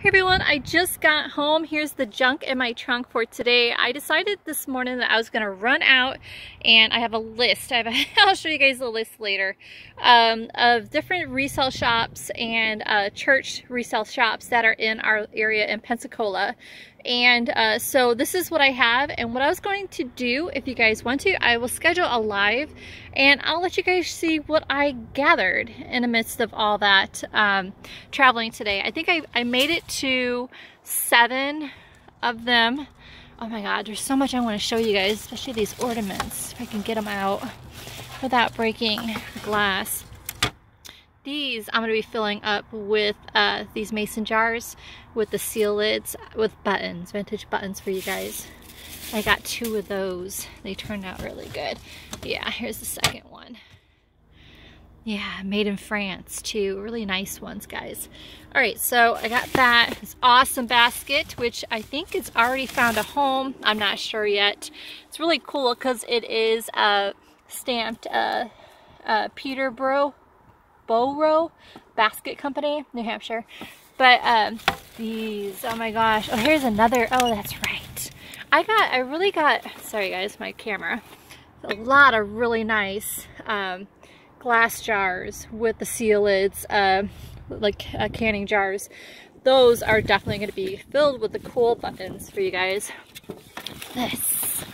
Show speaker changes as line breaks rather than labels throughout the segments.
Hey everyone, I just got home. Here's the junk in my trunk for today. I decided this morning that I was going to run out and I have a list. I have a, I'll show you guys the list later um, of different resale shops and uh, church resale shops that are in our area in Pensacola. And uh, so this is what I have and what I was going to do if you guys want to I will schedule a live and I'll let you guys see what I gathered in the midst of all that um, traveling today. I think I, I made it to seven of them. Oh my god there's so much I want to show you guys especially these ornaments if I can get them out without breaking glass. These I'm going to be filling up with uh, these mason jars with the seal lids with buttons, vintage buttons for you guys. I got two of those. They turned out really good. Yeah, here's the second one. Yeah, made in France too. Really nice ones, guys. All right, so I got that. This awesome basket, which I think it's already found a home. I'm not sure yet. It's really cool because it is uh, stamped uh, uh, Peterborough Borough Basket Company, New Hampshire. But um, these, oh my gosh. Oh, here's another. Oh, that's right. I got, I really got, sorry guys, my camera. A lot of really nice um, glass jars with the seal lids, uh, like uh, canning jars. Those are definitely going to be filled with the cool buttons for you guys. This.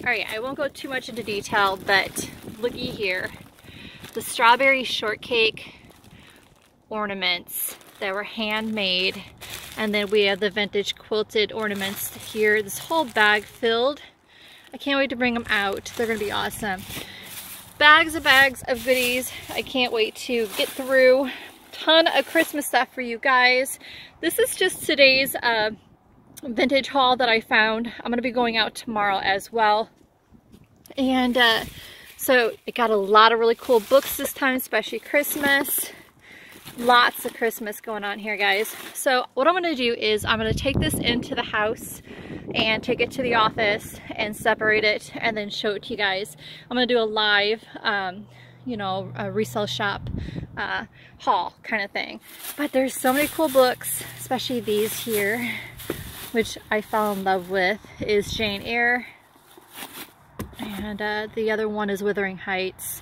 Alright, I won't go too much into detail, but looky here the strawberry shortcake ornaments that were handmade. And then we have the vintage quilted ornaments here. This whole bag filled. I can't wait to bring them out. They're gonna be awesome. Bags of bags of goodies. I can't wait to get through. Ton of Christmas stuff for you guys. This is just today's uh, vintage haul that I found. I'm gonna be going out tomorrow as well. And uh, so it got a lot of really cool books this time, especially Christmas. Lots of Christmas going on here, guys. So what I'm gonna do is I'm gonna take this into the house and take it to the office and separate it and then show it to you guys. I'm gonna do a live, um, you know, a resale shop uh, haul kind of thing. But there's so many cool books, especially these here, which I fell in love with, is Jane Eyre and uh, the other one is Wuthering Heights.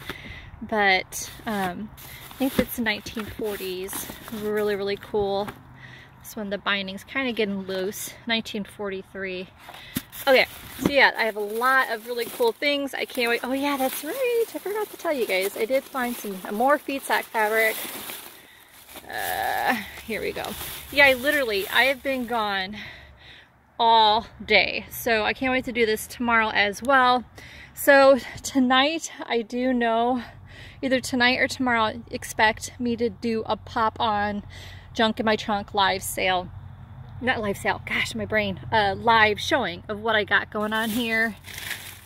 But um, I think it's 1940s. Really, really cool. This one, the binding's kind of getting loose. 1943. Okay, so yeah, I have a lot of really cool things. I can't wait. Oh yeah, that's right. I forgot to tell you guys. I did find some more feedsack fabric. Uh, here we go. Yeah, I literally, I have been gone all day. So I can't wait to do this tomorrow as well. So tonight, I do know, either tonight or tomorrow, expect me to do a pop on junk in my trunk live sale. Not live sale, gosh, my brain. Uh, live showing of what I got going on here.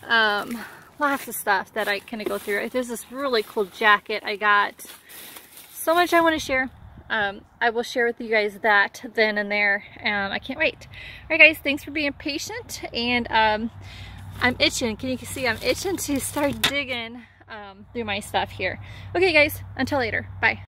Um, lots of stuff that I kind of go through. There's this really cool jacket I got. So much I want to share um, I will share with you guys that then and there. Um, I can't wait. All right, guys, thanks for being patient. And um, I'm itching. Can you see I'm itching to start digging um, through my stuff here. Okay, guys, until later. Bye.